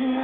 you.